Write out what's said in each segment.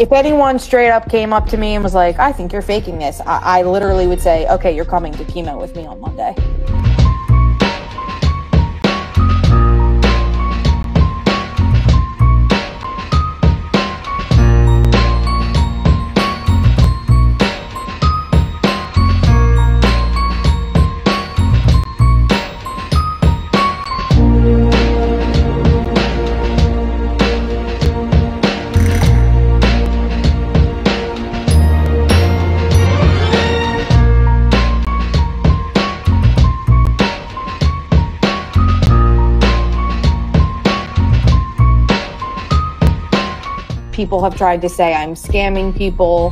If anyone straight up came up to me and was like, I think you're faking this, I, I literally would say, okay, you're coming to chemo with me on Monday. People have tried to say I'm scamming people.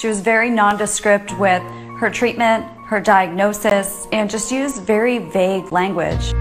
She was very nondescript with her treatment, her diagnosis, and just used very vague language.